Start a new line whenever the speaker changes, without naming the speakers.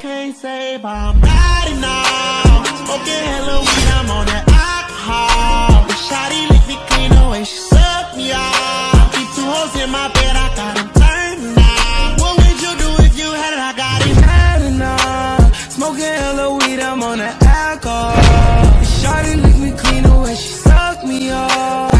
can't save, I'm naughty now. Smoking hella weed, I'm on that alcohol. The shawty lick me clean the way she suck me off. Keep two hoes in my bed, I got them turned now. What would you do if you had it? I got it bad enough. Smoking hella weed, I'm on that alcohol. The shawty lick me clean the way she suck me off.